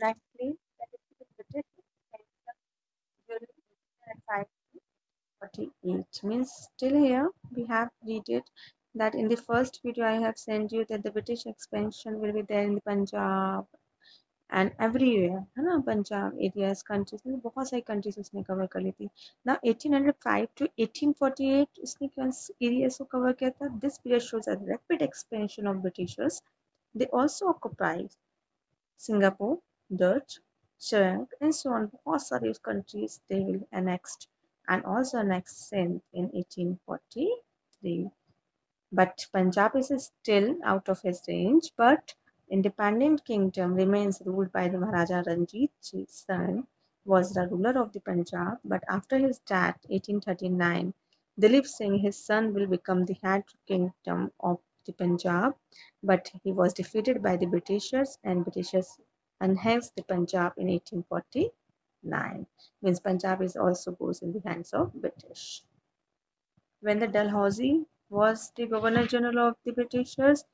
likely that it is British during 1848 means still here we have read it that in the first video I have sent you that the British expansion will be there in the Punjab and everywhere है ना Punjab areas countries में बहुत सारी countries उसने cover कर ली थी ना 1805 to 1848 उसने कौन एरियाज को कवर किया था this period shows a rapid expansion of Britishers they also occupied Singapore Dutch Chang and so on बहुत सारे countries they will annexed and also annexed in, in 1843 but Punjab is still out of his range but independent kingdom remains ruled by the Maharaja Ranjit son was the ruler of the Punjab but after his death 1839 Dilip Singh his son will become the head kingdom of the Punjab but he was defeated by the Britishers and Britishers annexed the Punjab in 1849 means Punjab is also goes in the hands of British when the Dalhousie was the governor general of the Britishers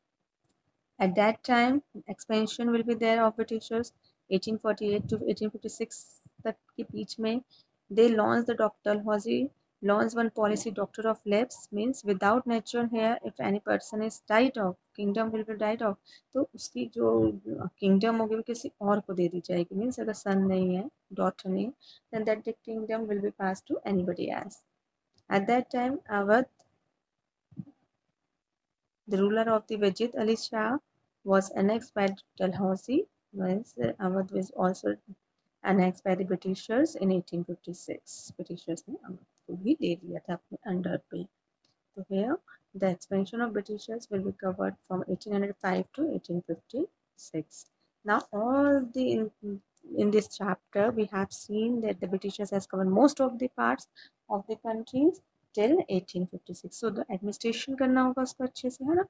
at that time, expansion will be there of Britishers 1848 to 1856 that के बीच में they launched the Dr. Halsey Laws one policy, Doctrine of Lapse means without natural heir, if any person is died of, kingdom will be died of, तो उसकी जो kingdom होगी वो किसी और को दे दी जाएगी means अगर son नहीं है, daughter नहीं, then that the kingdom will be passed to anybody else. At that time, Awadh, the ruler of the Wajid Ali Shah, was annexed by Dalhousie. Means Awadh was also annexed by the Britishers in 1856. Britishers ne Awadh. भी ले लिया था अपने under पे So here the expansion of Britishers will be covered from 1805 to 1856. Now all the in, in this chapter we have seen that the Britishers has covered most of the parts of the countries till 1856 so the administration करना होगा उसको अच्छे से है ना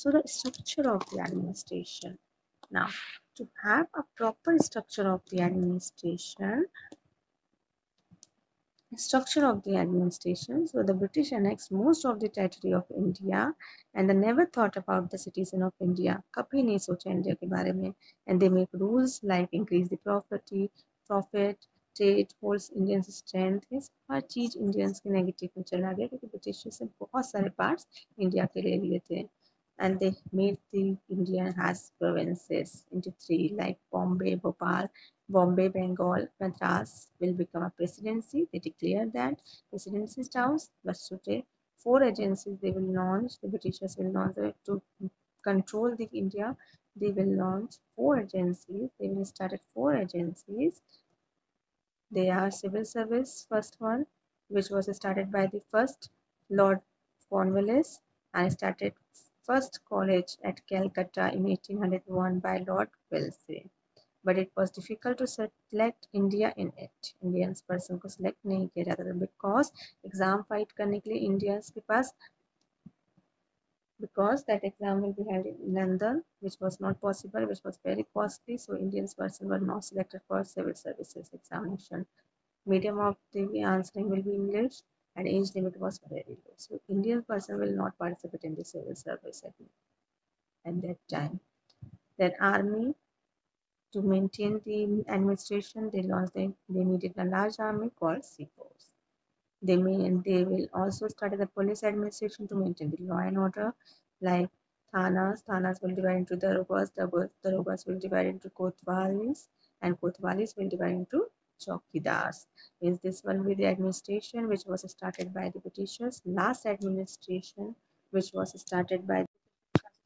so the structure of the administration now to have a proper structure of the administration structure of the administration so the british annexed most of the territory of india and they never thought about the citizen of india kabhi nahi socha india ke bare mein and they make rules like increase the property profit trade holes Indian strength इस हर चीज़ Indians के negative में चला गया क्योंकि British से बहुत सारे parts India के ले लिए थे and they made the India has provinces into three like Bombay, Bhopal, Bombay, Bengal, Madras will become a presidency. They declared that presidency towns, but four agencies they will launch. The Britishers will launch to control the India. They will launch four agencies. They will start at four agencies they are civil service first one which was started by the first Lord Cornwallis and started first college at Calcutta in 1801 by Lord Wellesley. But it was difficult to select India in it. Indians person को select नहीं किया जाता था because exam fight करने के लिए Indians के पास because that exam will be held in London, which was not possible, which was very costly. So Indians person were not selected for civil services examination. Medium of the answering will be English and age limit was very low. So Indian person will not participate in the civil service at, at that time. Then army to maintain the administration, they launched they, they needed a large army called Seaforce. They may they will also start the police administration to maintain the law and order, like thanas. Thanas will divide into darogas. The darogas will divide into kotwalis, and kotwalis will divide into chowkidars. Is this one with the administration which was started by the Britishers? Last administration which was started by the,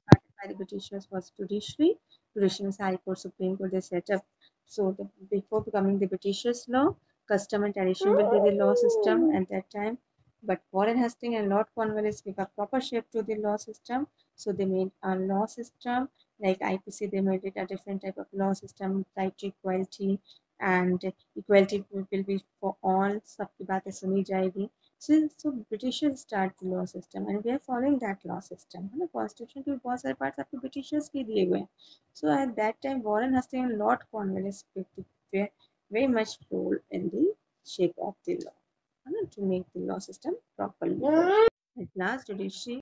started by the Britishers was judiciary. Judiciary High Court, Supreme Court they set up. So the, before becoming the Britishers law, custom and tradition will be the law system at that time but Warren Hastings and Lord Cornwallis gave a proper shape to the law system so they made a law system like IPC they made it a different type of law system right to equality and equality will be for all सबकी बातें सुनी जाएगी so so Britishers start the law system and we are following that law system है ना constitution के बहुत सारे parts आपको Britishers के दिए हुए हैं so at that time Warren Hastings and Lord Cornwallis were very much role in the shape of the law to make the law system properly. At last, judiciary